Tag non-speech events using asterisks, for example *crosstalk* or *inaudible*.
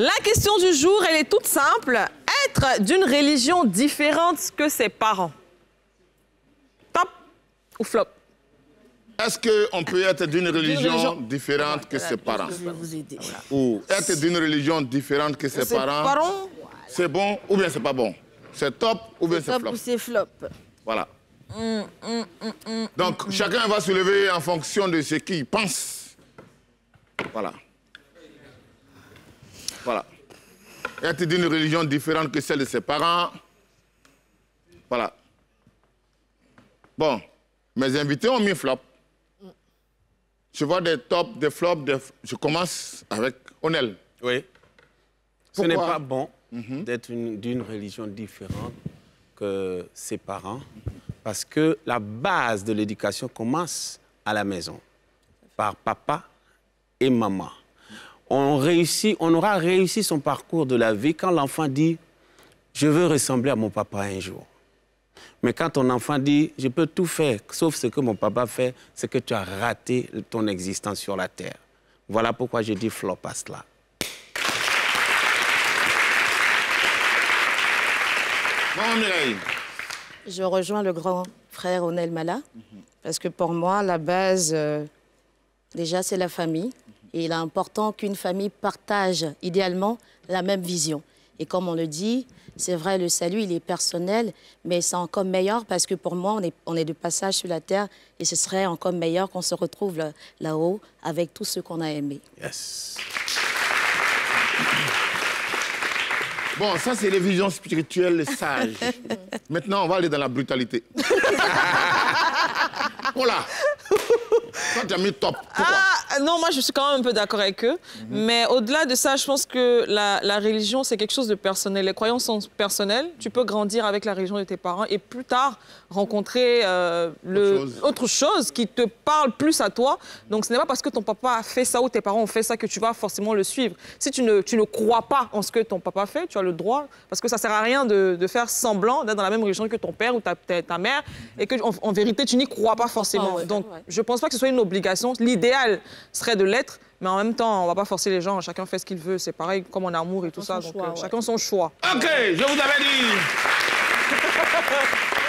La question du jour, elle est toute simple. Être d'une religion différente que ses parents. Top ou flop? Est-ce qu'on peut être d'une religion, religion. différente que ses parents? Je vais vous aider. Ou être d'une religion différente que ses parents? parents? C'est bon ou bien c'est pas bon? C'est top ou bien c'est Top flop? ou c'est flop Voilà. Donc, chacun va se lever en fonction de ce qu'il pense. Voilà. Voilà. Être d'une religion différente que celle de ses parents. Voilà. Bon, mes invités ont mis flop. Je vois des tops, des flops. Des... Je commence avec Onel. Oui. Ce n'est Pourquoi? pas bon d'être une- d'une religion différente que ses parents, parce que la base de l'éducation commence à la maison, par papa et maman. On, réussit, on aura réussi son parcours de la vie quand l'enfant dit « je veux ressembler à mon papa un jour ». Mais quand ton enfant dit « je peux tout faire sauf ce que mon papa fait », c'est que tu as raté ton existence sur la terre. Voilà pourquoi je dis flop à cela. Je rejoins le grand frère Onel Mala, parce que pour moi, la base, euh, déjà, c'est la famille. Et il est important qu'une famille partage idéalement la même vision. Et comme on le dit, c'est vrai, le salut, il est personnel, mais c'est encore meilleur parce que pour moi, on est, on est de passage sur la terre et ce serait encore meilleur qu'on se retrouve là- là-haut avec tous ceux qu'on a aimés. Yes. Bon, ça, c'est les visions spirituelles sages. *laughs* Maintenant, on va aller dans la brutalité. *laughs* oh tu as mis top. Pourquoi Ah, non, moi je suis quand même un peu d'accord avec eux. Mais au-delà de ça, je pense que la, la religion, c'est quelque chose de personnel. Les croyances sont personnelles. Tu peux grandir avec la religion de tes parents et plus tard rencontrer euh, le, Autre chose. autre chose qui te parle plus à toi. Donc ce n'est pas parce que ton papa a fait ça ou tes parents ont fait ça que tu vas forcément le suivre. Si tu ne, tu ne crois pas en ce que ton papa fait, tu as le droit, parce que ça sert à rien de, de faire semblant d'être dans la même religion que ton père ou ta, ta, ta mère et que en, en vérité tu n'y crois pas forcément. ouais. Donc je pense pas que ce soit une obligation. L'idéal serait de l'être, mais en même temps, on va pas forcer les gens. Chacun fait ce qu'il veut. C'est pareil comme en amour et tout ça. son Donc choix, euh, ouais. chacun son choix. Ok, je vous avais dit. *laughs*